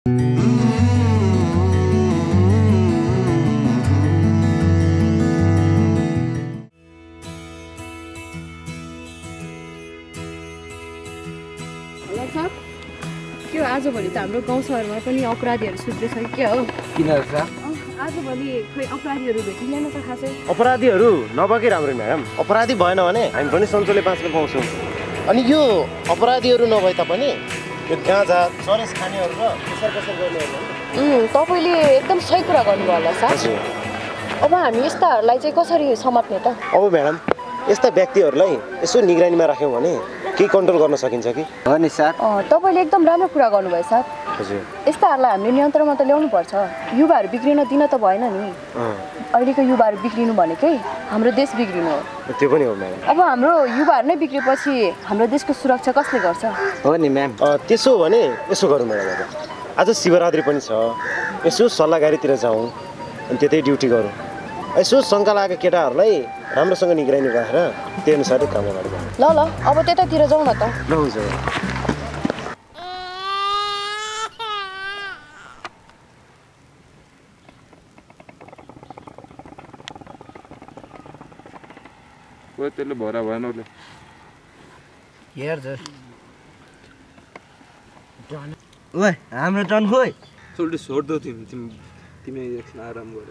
हो आजभोलि त हाम्रो गाउँ सहरमा पनि अपराधीहरू सुत्दैछ कि के हो? किन आजभोलि खै अपराधीहरू भेटिँदैन त खासै। अपराधीहरू? नभएकै राम्रो म्याडम। अपराधी भएन भने हामी पनि सन्चोले बाँच्न पाउँछौँ। अनि यो अपराधीहरू नभए तापनि यो गाँजा चरेस खानेहरू र कसर कसर गर्नेहरू उम्, तपाईँले एकदम सही कुरा गर्नुभयो होला सर अब हामी यस्ताहरूलाई चाहिँ कसरी समात्ने त? अब म्याडम यस्ता व्यक्तिहरूलाई यसो निगरानीमा राख्यौँ भने केही कन्ट्रोल गर्न सकिन्छ कि? हो नि सर अँ, तपाईँले एकदम राम्रो कुरा गर्नुभयो सर यस्ताहरूलाई हामीले नियन्त्रणमा त ल्याउनु पर्छ युवाहरू बिग्रिन दिन त भएन नि। अहिलेको युवाहरू बिग्रिनु भनेकै हाम्रो देश बिग्रिनु हो। त्यो पनि हो म्याडम अब हाम्रो युवाहरू नै बिग्रेपछि हाम्रो देशको सुरक्षा कसले गर्छ? हो नि म्याम। त्यसो हो भने यसो गरौँ म्याडम अब आज शिवरात्रि पनि छ। यसो सल्लाहगारीतिर जाउँ। अनि त्यतै ड्युटी गरौँ। यसो शङ्का लागेको केटाहरूलाई राम्रोसँग निगरानी राखेर त्यही अनुसारले काम अगाडि ल ल अब त्यतातिर जाउँ न त। ल हुन्छ खोइ त्यसले भरा भएन उसले हेर्छ ओए हाम्रो टन खोइ सोल्टी छोड्दो तिमी तिमी तिमी एकछिन आराम गर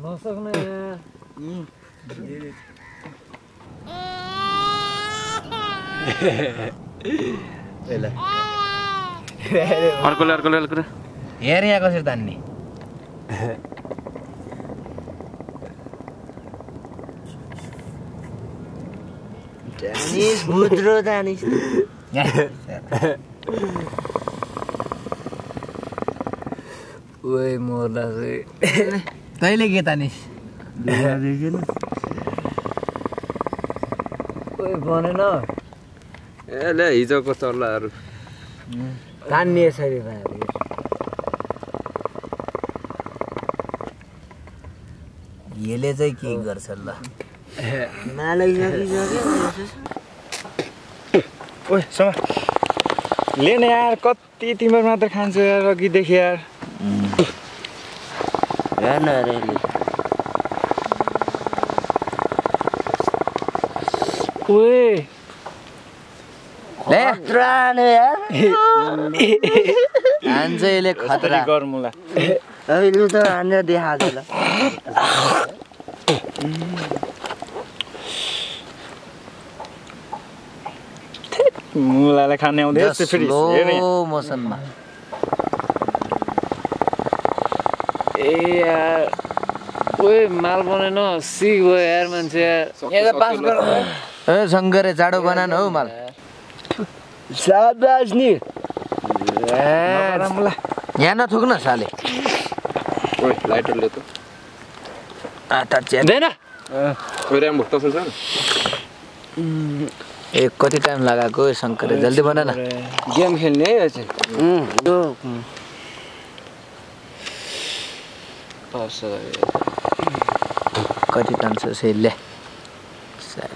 नसक्ने अर्कोले अर्कोले अर्कोले हेर यहाँ कसरी तान्ने जानिस भुद्रो जानिस ओए मोर्ला चाहिँ तैँले के तानिस ओए भनेन ए हिजोको चल्लाहरू तान्ने यसरी यसले चाहिँ के गर्छ ल ओए समा। ले न यार कति तिम्रो मात्र खान्छ यार ओए। खतरा नै यार। हान्छ यसले खतरा। गरमुला अहिले त हानेर देखाएको ल मुलालाई खाने आउँदै फेरि मोसनमा। ए यार ओए माल बनेन सिक भयो यार मान्छे। यार ए शङ्करे चाँडो बनान हौ माल। साबास नि। यहाँ नथुक्न साले। ओइ लाइटरले त भुक्ता छ ए कति टाइम लगाएको शङ्करे जल्दी बना न। गेम खेल्ने है कति तान्छ ल्या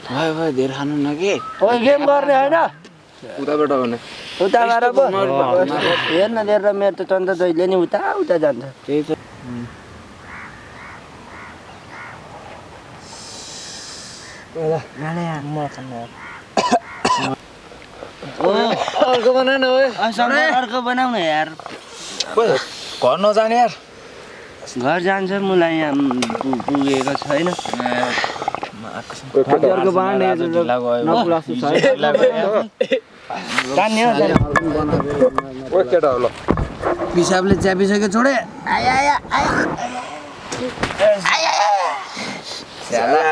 भाइ भाइ धेरै खानु न कि? गेम गर्ने होइन। उताबाट आउने उता गएर पो। हेर्न हेरेर मेरो त चन्द जहिले नि उता उता जान्छ। त्यही त। अर्को बना न ओए अर्को बनाउन यार। घर नजाने यार। घर जान्छ मलाई यहाँ पुगेको छैन। पिसाबले च्यापिसक्यो छोडे। आया आया आया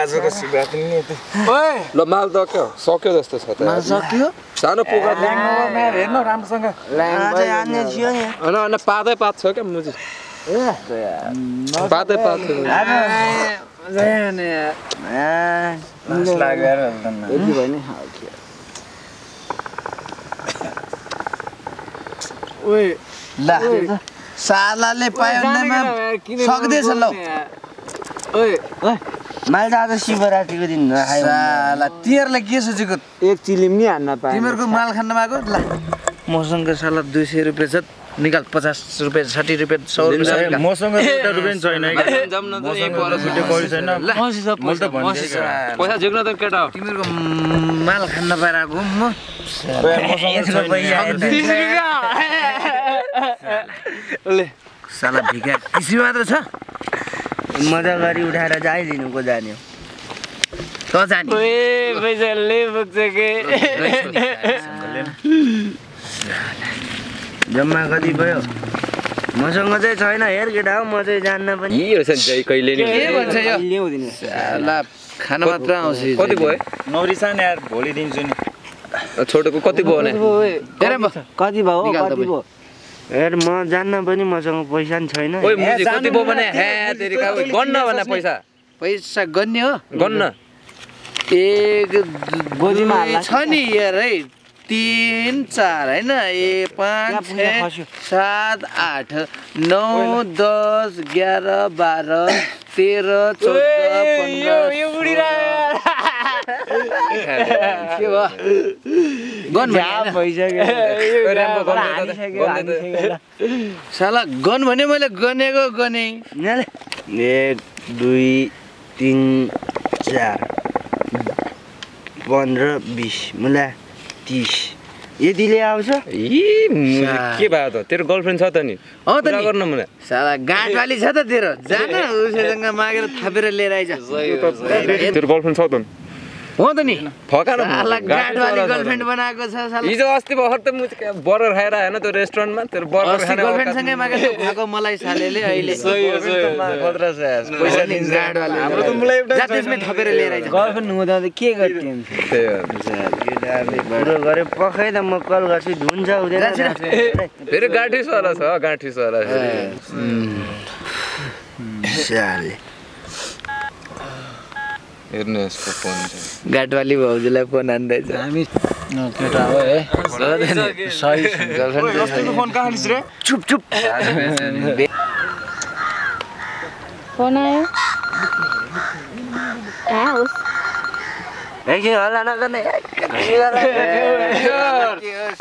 आजको ल माल त? सक्यो जस्तो छ त यार। सक्यो? सानो पोका हेर्न राम्रोसँग। आज हान्ने थियो नि। होइन होइन पातै पात छ क्या मुजी। पातै पात छ सालाले पायो सक्दैछ ल। ओए मैले त आज शिवरात्रिको दिन तिमीहरूलाई के सोचेको? एक चिलिम नि हान्न पाएँ तिमीहरूको माल खान पाएको ल। मसँग साला दुई सय रुपियाँ छ निकाल पचास रुपियाँ साठी रुपियाँ सौ रुपियाँ। मसँग एउटा रुपियाँ पनि छैन पैसा, झिक्न त केटा हो। तिमीहरूको माल खान नपाएर आएको हो म। साला। भिका रुपियाँ मात्र छ? मजा गरी उठाएर चाहिँ लिनुको जाने हो? त जाने। पैसाले पुग्छ के? जम्मा कति भयो? मसँग चाहिँ छैन हेर केटा हो म चाहिँ जान्न पनि। कहिले नि के भन्छ यो। ल्याउँदिन साला खाना मात्र आउँछ। कति भयो? नौरिसा नि यार भोलि दिन्छु नि। छोटोको कति भयो कति भयो? कति। भयो? हेर म जान्न पनि मसँग पैसा नि छैन। ओइ मुजी कति भयो भने? हे तेरि का गन्न भन पैसा। पैसा गन्ने हो? गन्न। एक। छ नि यार है। तिन चार होइन? एक पाँच छ। सात आठ नौ दस एघार बाह्र तेह्र चौध पन्ध्र के भयो? साला गन भने मैले गनेको गने। एक दुई तिन चार पन्ध्र बिस मुला तिस। यतिले आउँछ। के भयो त? तेरो गर्लफ्रेन्ड छ त नि? हो त गर्न मलाई साला गाँठवाली छ त तेरो। जान उसैसँग मागेर थापेर लिएर आइज। तेरो गर्लफ्रेन्ड छ त नि? हो त नि। फकान साला गाँठवाली गर्लफ्रेन्ड बनाएको छ साला। हिजो अस्ति भर्खर त बर्गर खाएर आएन त्यो रेस्टुरेन्टमा तेरो बर्गर भएको मलाई सालेले अहिले। थपेर लिएर गर्लफ्रेन्ड हुँदा त के गर्थ्यो गरे पखै त म कल गर्छु धुन्छ हुँदैन फेरि गाँठी सला छ गाँठी साले हेर्नु यसको फोन चाहिँ। भाउजूलाई फोन हान्दैछ। हामी केटा हो है सही। फोन कहाँ लिस रे? चुप चुप। फोन आयो। होस्? नगर्ने।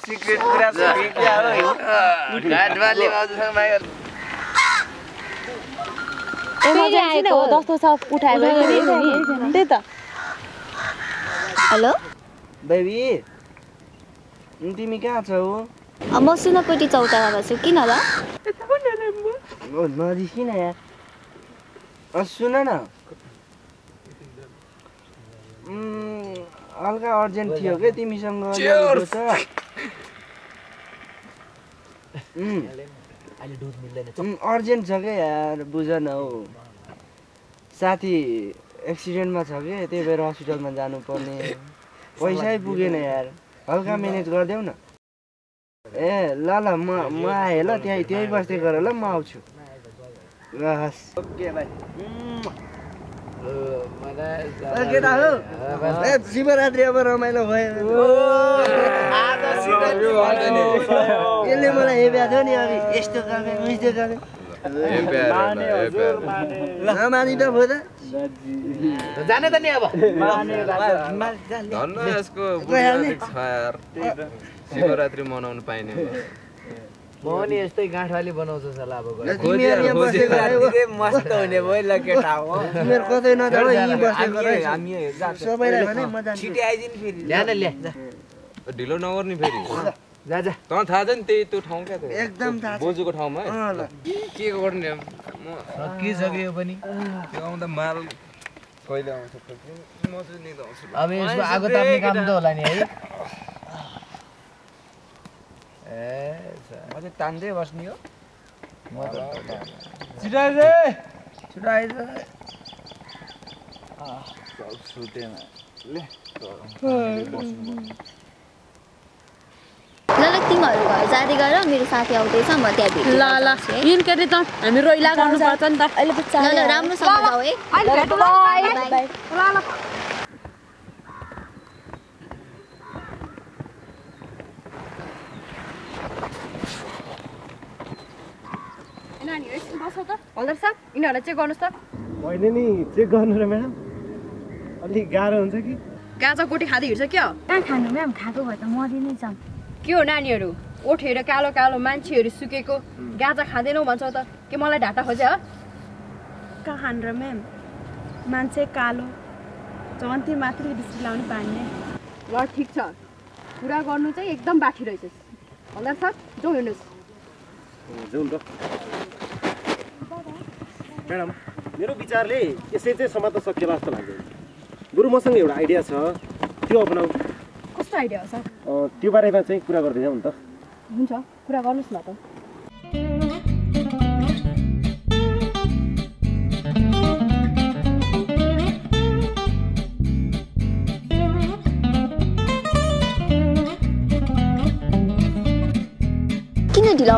सिक्रेट कुरा भाउजूसँग मागेर फेरि आएको जस्तो छ उठाएर त्यही त। हेलो? बेबी तिमी कहाँ छौ? म सुनकोटी चौतारामा छु। किन ल? ओ नदेखिन यार अँ, सुन न। हल्का अर्जेन्ट थियो क्या तिमीसँग अर्जेन्ट छ क्या यार बुझ न हौ। साथी एक्सिडेन्टमा छ कि? त्यही भएर हस्पिटलमा जानुपर्ने। पैसै पुगेन यार। हल्का म्यानेज गरिदेऊ न। ए ल ल म म आएँ ल त्यहीँ त्यहीँ बस्दै गर ल म आउँछु। ल हस् ओके भाइ केटा हो शिवरात्रि अब रमाइलो भयो यसले मलाई हेप्या थियो नि अघि यस्तो गर्ने उस्तो गर्ने नमानी त भयो त जाने त नि अब धन्न यसको शिवरात्रि मनाउनु पाइने। म नि यस्तै बनाउँछ सला अब गएर। तिमीहरू यहाँ बस्दै गर मस्त हुने भयो ल केटा हो। तिमीहरू कतै नजाऊ यहीँ बस्दै गर है। हामी सबैलाई भने म जान्छु। छिटै आइदिनु फेरि। ल्या न ल्या। ढिलो नगर्ने फेरि। जा जा। तँ थाहा छ नि त्यही त्यो ठाउँ क्या एकदम थाहा बोजूको ठाउँमा? के गर्ने म के छ कि यो पनि। त्यो आउँदा माल कहिले आउँछ? म चाहिँ नि त आउँछु अब यसको आगो ताप्ने काम त होला नि है। ए म चाहिँ तान्दै बस्ने हो म त ल ल तिमीहरू घर जाँदै गर मेरो साथी आउँदैछ म त्यहाँ भेट्छु ल ल यिन के अरे त हामी रोइला गर्नुपर्छ नि त अहिले ल ल राम्रोसँग जाऊ है बाई बाई नानीहरू एकछिन बस त हल्दर साहब यिनीहरूलाई चेक गर्नुहोस् त। मैले नि चेक गर्नु र म्याडम अलिक गाह्रो हुन्छ कि? गाजा कोटी खाँदै हिँड्छ क्या? कहाँ खानु म्याम? खाएको भए त मरि नै जाउँ। के हो नानीहरू? ओठेर कालो कालो मान्छेहरू सुकेको गाजा खाँदैनौ भन्छौ त। के मलाई ढाटा खोज्या हो? कहाँ र म्याम? मान्छे कालो मात्रै लाउने पानी ल ठिक छ। कुरा गर्नु चाहिँ एकदम बाठी रहेछस् हल्दार सर जाउँ हिँड्नुहोस् जाउँ त म्याडम मेरो विचारले यसै चाहिँ समात्न सकिएला जस्तो लाग्दैन बरु मसँग एउटा आइडिया छ। त्यो अपनाऊ कस्तो आइडिया हो सर अँ, त्यो बारेमा चाहिँ कुरा गर्दै जाउँ नि त। हुन्छ कुरा गर्नुहोस् न त। किन ढिलो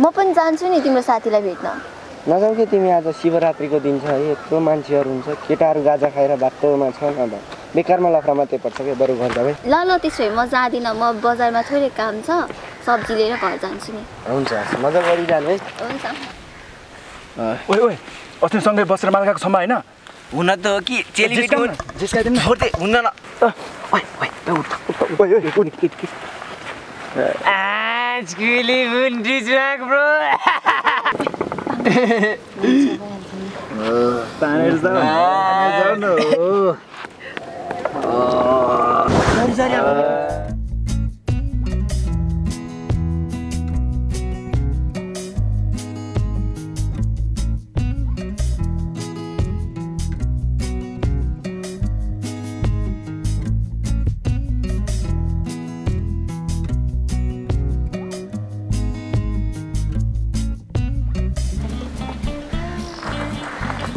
म पनि जान्छु नि तिम्रो साथीलाई भेट्न। नजाऊ कि तिमी आज शिवरात्रिको दिन छ है यत्रो मान्छेहरू हुन्छ केटाहरू गाजा खाएर बाटोमा छ न त बेकारमा लफरा मात्रै पर्छ क्या बरु घर जाऊ है ल ल त्यसो भए म जाँदिनँ म बजारमा थोरै काम छ सब्जी लिएर घर जान्छु नि। हुन्छ मजा गरिरहनु है। हुन्छ। ओइ ओइ अस्ति सँगै बसेर माल खाएको सम्म होइन? हुन त हो कि जिस्काइदिनु। छोड्दै हुन्न न। हो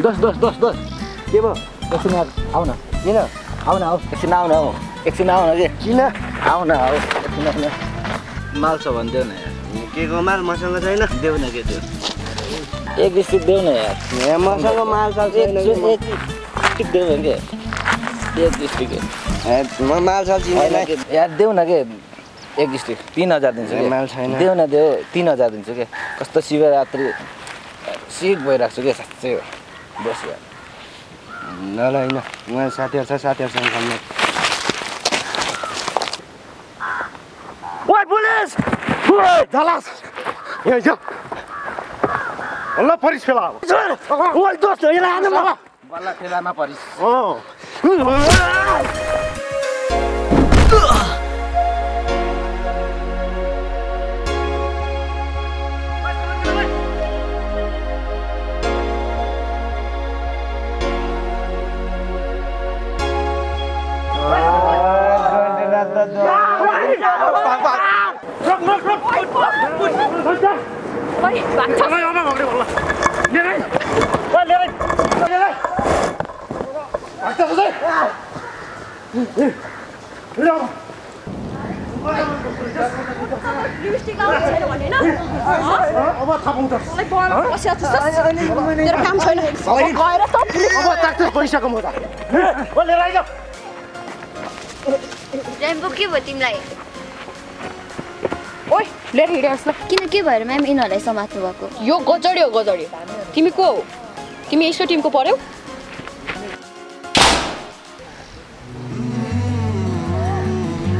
दस दस दस दस। के भयो? एकछिन यार आऊ न किन? आऊ न आऊ। एकछिन आऊ। न हौ एकछिन आऊ न के? किन? आऊ न आऊ। एकछिन आऊ न माल छ भने देऊ न यार। के को माल? मसँग छैन। देऊ न के देऊ। एक डिस्ट्रिक्ट देऊ न यार। यहाँ मसँग माल एक डिस्ट्रिक्ट देऊ न के? एक डिस्ट्रिक्ट म माल चिन्दैन यार देऊ न के? एक डिस्ट्रिक्ट तिन हजार दिन्छु कि? माल छैन। देऊ न देऊ। तिन हजार दिन्छु कि? कस्तो शिवरात्रि सिक भइरहेको छु कि? साँच्चै हो। बस यार ल ल होइन उहाँ साथीहरू छ साथीहरूसँग खानु ओइ पुलिस! ओइ झलास यहाँ जा ल परिस फेला। ओइ दोस्त बल्ल फेलामा परिस। अँ अब ताक्छ पैसाको म त लिएर आइज रेम्बो के भयो तिमीलाई लिएर हिँड्नुहोस् ल किन के भएर म्याम यिनीहरूलाई समात्नु भएको? यो गजडी हो गजडी तिमी को हौ? तिमी यसको टिमको पर्यौ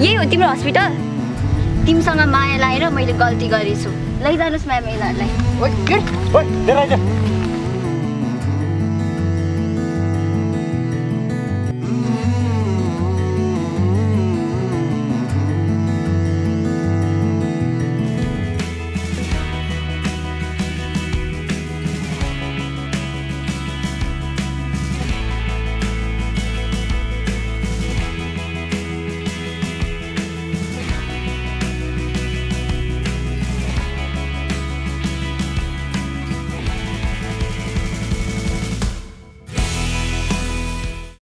यही हो तिम्रो हस्पिटल? तिमीसँग माया लाएर मैले गल्ती गरेछु। लैजानुहोस् म्याम यिनीहरूलाई।